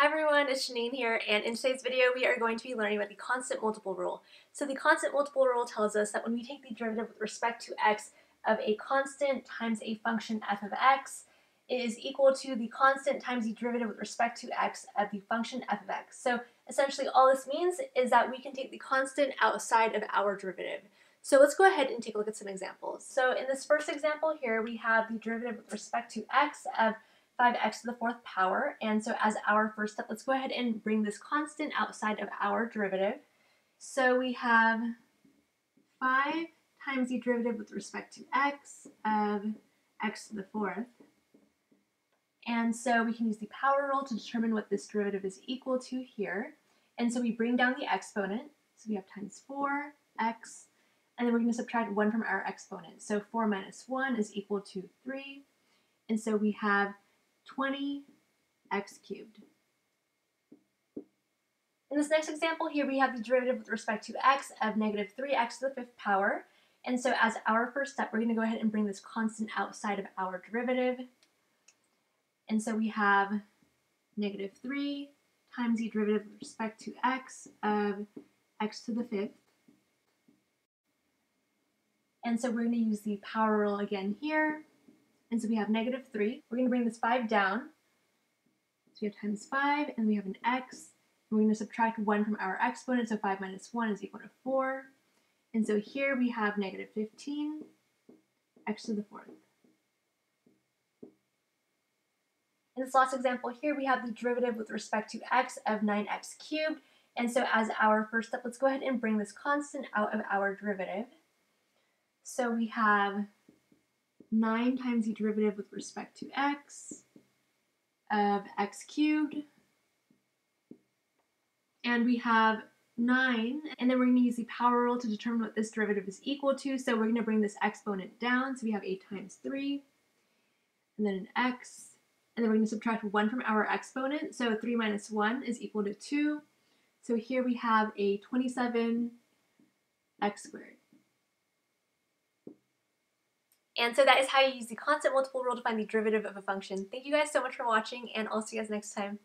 Hi everyone, it's Janine here, and in today's video we are going to be learning about the constant multiple rule. So the constant multiple rule tells us that when we take the derivative with respect to x of a constant times a function f of x, it is equal to the constant times the derivative with respect to x of the function f of x. So essentially all this means is that we can take the constant outside of our derivative. So let's go ahead and take a look at some examples. So in this first example here, we have the derivative with respect to x of 5x to the fourth power. And so as our first step, let's go ahead and bring this constant outside of our derivative. So we have 5 times the derivative with respect to x of x to the fourth. And so we can use the power rule to determine what this derivative is equal to here. And so we bring down the exponent. So we have times 4, x, and then we're going to subtract 1 from our exponent. So 4 minus 1 is equal to 3. And so we have 20 x cubed. In this next example here, we have the derivative with respect to x of negative 3x to the fifth power. And so as our first step, we're going to go ahead and bring this constant outside of our derivative. And so we have negative 3 times the derivative with respect to x of x to the fifth. And so we're going to use the power rule again here. And so we have negative 3. We're going to bring this 5 down. So we have times 5, and we have an x. We're going to subtract 1 from our exponent, so 5 minus 1 is equal to 4. And so here we have negative 15, x to the fourth. In this last example here, we have the derivative with respect to x of 9x cubed. And so as our first step, let's go ahead and bring this constant out of our derivative. So we have 9 times the derivative with respect to x of x cubed. And we have 9, and then we're going to use the power rule to determine what this derivative is equal to. So we're going to bring this exponent down. So we have 8 times 3, and then an x, and then we're going to subtract 1 from our exponent. So 3 minus 1 is equal to 2. So here we have a 27 x squared. And so that is how you use the constant multiple rule to find the derivative of a function. Thank you guys so much for watching, and I'll see you guys next time.